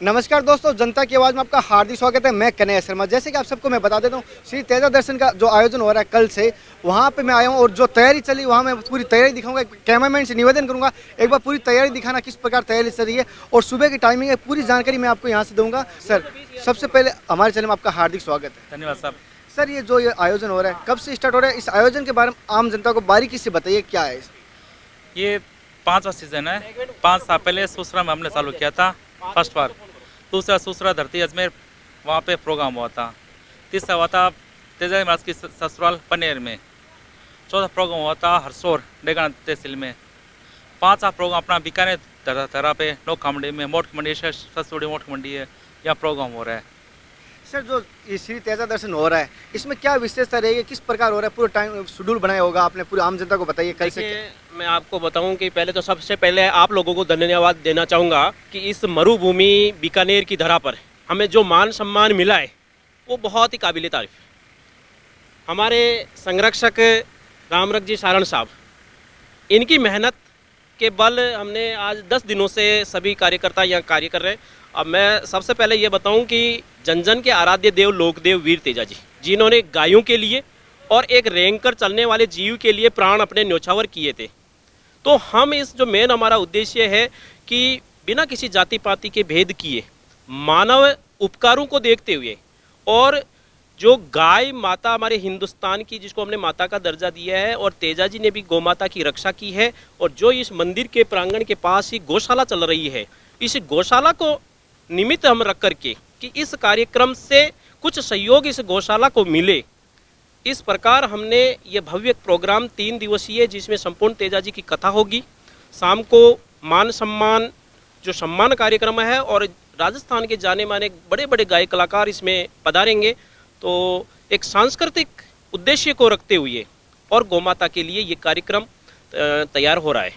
नमस्कार दोस्तों जनता की आवाज़ में आपका हार्दिक स्वागत है। मैं कन्हैया शर्मा। जैसे कि आप सबको मैं बता देता हूँ श्री तेजा दर्शन का जो आयोजन हो रहा है कल से वहाँ पे मैं आया हूँ और जो तैयारी चली वहाँ मैं पूरी तैयारी दिखाऊँगा कैमरामैन से निवेदन करूँगा एक बार पूरी तैयारी दिखाना किस प्रकार तैयारी चल रही है और सुबह की टाइमिंग है पूरी जानकारी मैं आपको यहाँ से दूँगा। सर सबसे पहले हमारे चैनल में आपका हार्दिक स्वागत है। धन्यवाद साहब। सर ये जो ये आयोजन हो रहा है कब से स्टार्ट हो रहा है? इस आयोजन के बारे में आम जनता को बारीकी से बताइए क्या है? ये पांचवा सीज़न है। पाँच साल पहले सूसरा में हमने चालू किया था फ़र्स्ट बार। दूसरा सूसरा धरती अजमेर, वहाँ पे प्रोग्राम हुआ था। तीसरा हुआ था तेजा महाराज की ससुराल पनेर में। चौथा प्रोग्राम हुआ था हरसोर, डेगाना तहसील में। पांचवा प्रोग्राम अपना बीकानेर धरा पे, नोक मंडी में, मोट मंडी ससुड़ी मोट मंडी है, यहाँ प्रोग्राम हो रहा है। सर, जो श्री तेजा दर्शन हो रहा है, इसमें क्या विशेषता रहेगी? किस प्रकार हो रहा है? पूरा टाइम शेड्यूल बनाया होगा आपने, पूरी आम जनता को बताइए, कल से मैं आपको बताऊँ कि पहले तो सबसे पहले आप लोगों को धन्यवाद देना चाहूँगा कि इस मरुभूमि बीकानेर की धरा पर हमें जो मान सम्मान मिला है, वो बहुत ही काबिल तारीफ़ हमारे संरक्षक रामरख जी सारण साहब, इनकी मेहनत के बल हमने आज दस दिनों से सभी कार्यकर्ता यहाँ कार्य कर रहे हैं। अब मैं सबसे पहले ये बताऊँ कि जन जन के आराध्य देव, लोकदेव वीर तेजा जी, जिन्होंने गायों के लिए और एक रेंग कर चलने वाले जीव के लिए प्राण अपने न्योछावर किए थे। तो हम इस जो मेन हमारा उद्देश्य है कि बिना किसी जाति पाति के भेद किए, मानव उपकारों को देखते हुए और जो गाय माता हमारे हिंदुस्तान की, जिसको हमने माता का दर्जा दिया है और तेजा जी ने भी गौ माता की रक्षा की है और जो इस मंदिर के प्रांगण के पास ही गौशाला चल रही है, इस गौशाला को निमित्त हम रख करके कि इस कार्यक्रम से कुछ सहयोग इस गौशाला को मिले। इस प्रकार हमने ये भव्य प्रोग्राम तीन दिवसीय, जिसमें संपूर्ण तेजा जी की कथा होगी, शाम को मान सम्मान जो सम्मान कार्यक्रम है और राजस्थान के जाने माने बड़े बड़े गायक कलाकार इसमें पधारेंगे। तो एक सांस्कृतिक उद्देश्य को रखते हुए और गौमाता के लिए ये कार्यक्रम तैयार हो रहा है।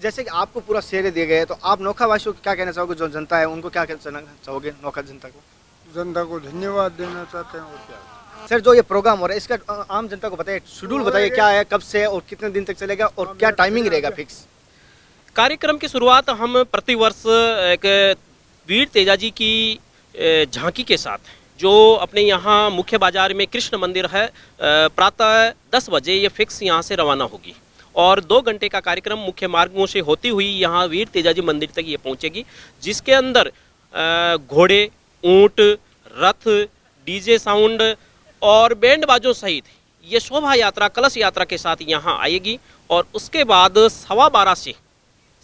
जैसे कि आपको पूरा शेर दिए गए तो आप नोखा वासियों को क्या कहना चाहोगे? जो जनता है उनको क्या कहना चाहोगे नोखा जनता को? जनता को धन्यवाद देना चाहते हैं और क्या? सर जो ये प्रोग्राम हो रहा है इसका आम जनता को बताइए शेड्यूल बताइए क्या है कब से और कितने दिन तक चलेगा और क्या टाइमिंग रहेगा फिक्स कार्यक्रम की शुरुआत हम प्रतिवर्ष एक वीर तेजा जी की झांकी के साथ जो अपने यहाँ मुख्य बाज़ार में कृष्ण मंदिर है प्रातः दस बजे ये फिक्स यहाँ से रवाना होगी। और दो घंटे का कार्यक्रम मुख्य मार्गों से होती हुई यहाँ वीर तेजाजी मंदिर तक ये पहुँचेगी, जिसके अंदर घोड़े, ऊँट, रथ, डीजे साउंड और बैंड बाजों सहित ये शोभा यात्रा, कलश यात्रा के साथ यहाँ आएगी। और उसके बाद सवा बारह से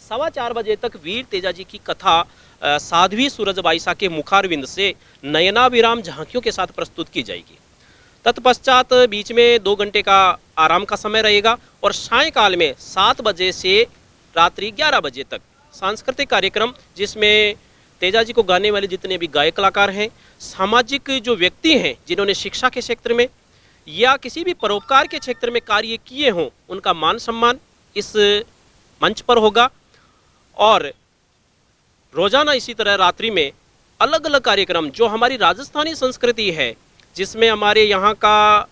सवा चार बजे तक वीर तेजाजी की कथा साध्वी सूरज बाईसा के मुखारविंद से नयना विराम झांकियों के साथ प्रस्तुत की जाएगी। तत्पश्चात बीच में दो घंटे का आराम का समय रहेगा और सायकाल में सात बजे से रात्रि ग्यारह बजे तक सांस्कृतिक कार्यक्रम, जिसमें तेजा जी को गाने वाले जितने भी गायक कलाकार हैं, सामाजिक जो व्यक्ति हैं, जिन्होंने शिक्षा के क्षेत्र में या किसी भी परोपकार के क्षेत्र में कार्य किए हों, उनका मान सम्मान इस मंच पर होगा। और रोज़ाना इसी तरह रात्रि में अलग अलग कार्यक्रम, जो हमारी राजस्थानी संस्कृति है, जिसमें हमारे यहाँ का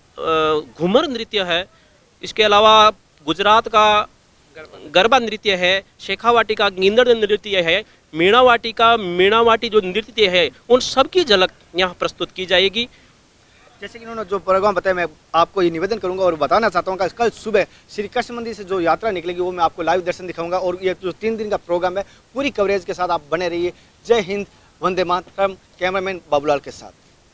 घूमर नृत्य है, इसके अलावा गुजरात का गरबा नृत्य है, शेखावाटी का गिंदड़ नृत्य है, मीणावाटी का मीणावाटी जो नृत्य है, उन सबकी झलक यहाँ प्रस्तुत की जाएगी। जैसे कि इन्होंने जो प्रोग्राम बताया, मैं आपको ये निवेदन करूँगा और बताना चाहता हूँ कल सुबह श्री कृष्ण मंदिर से जो यात्रा निकलेगी, वो मैं आपको लाइव दर्शन दिखाऊँगा और ये जो तीन दिन का प्रोग्राम है, पूरी कवरेज के साथ आप बने रहिए। जय हिंद, वंदे मातरम कैमरामैन बाबूलाल के साथ।